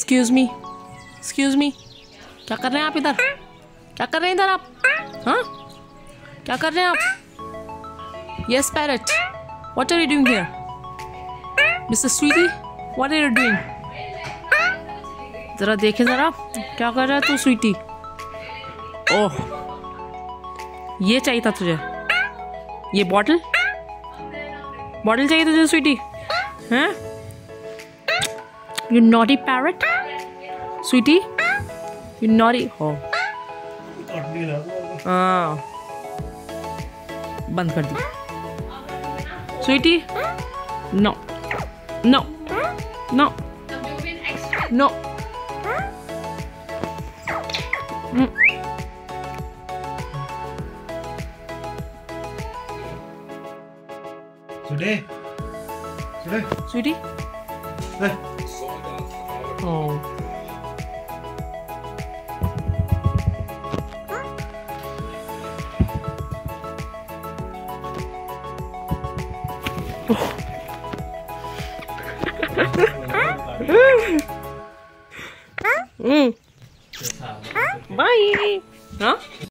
Excuse me excuse me क्या कर रहे हैं आप इधर? क्या कर रहे हैं इधर आप? हाँ? क्या कर रहे हैं आप? Yes parrot what are you doing here mister sweetie what are you doing जरा देखे जरा, क्या कर रहा है तू स्वीटी ओह, ये चाहिए था तुझे। ये बॉटल बॉटल चाहिए तुझे स्वीटी हैं? You naughty parrot Sweety you naughty हो हाँ बंद कर दी Sweety no no no no सुने सुने 嗯。啊。哦。嗯。啊。拜。啊？